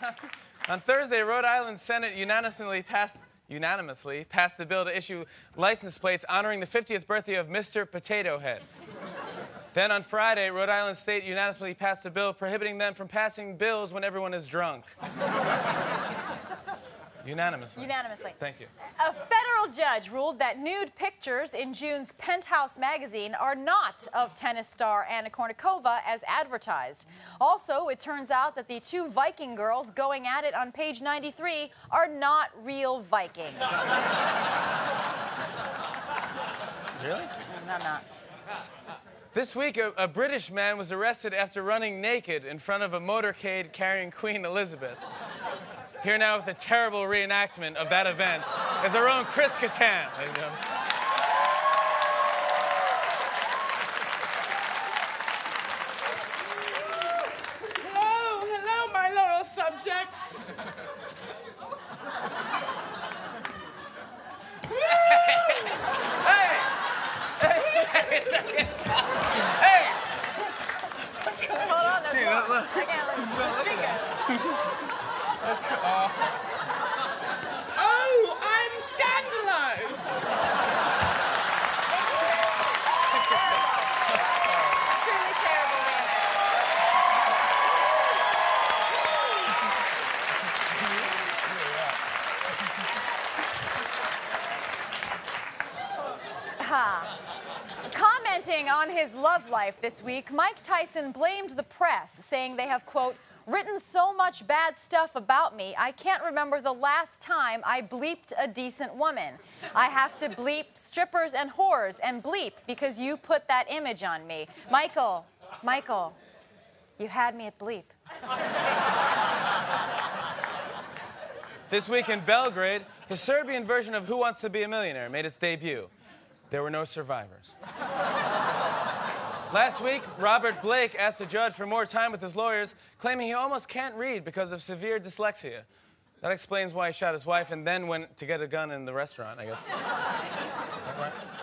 On Thursday, Rhode Island Senate unanimously passed unanimously passed a bill to issue license plates honoring the 50th birthday of Mr. Potato Head. then on Friday, Rhode Island State unanimously passed a bill prohibiting them from passing bills when everyone is drunk. Unanimously. Unanimously. Thank you. A federal judge ruled that nude pictures in June's Penthouse magazine are not of tennis star Anna Kournikova as advertised. Also, it turns out that the two Viking girls going at it on page 93 are not real Vikings. Really? No, not. This week, a, a British man was arrested after running naked in front of a motorcade carrying Queen Elizabeth. Here now with a terrible reenactment of that event is our own Chris Kattan. ladies and gentlemen. Hello, hello, my loyal subjects. Hey! Hey! hey! Hold on, there's Gee, more. look, look. I can't look. Oh, I'm scandalized. Truly terrible. Ha. Commenting on his love life this week, Mike Tyson blamed the press, saying they have, quote, written so much bad stuff about me, I can't remember the last time I bleeped a decent woman. I have to bleep strippers and whores and bleep because you put that image on me. Michael, Michael, you had me at bleep. This week in Belgrade, the Serbian version of Who Wants to Be a Millionaire made its debut. There were no survivors. Last week, Robert Blake asked the judge for more time with his lawyers, claiming he almost can't read because of severe dyslexia. That explains why he shot his wife and then went to get a gun in the restaurant, I guess.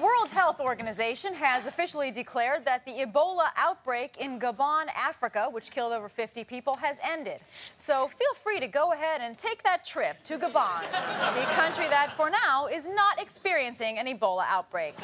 World Health Organization has officially declared that the Ebola outbreak in Gabon, Africa, which killed over 50 people, has ended. So feel free to go ahead and take that trip to Gabon, the country that for now is not experiencing an Ebola outbreak.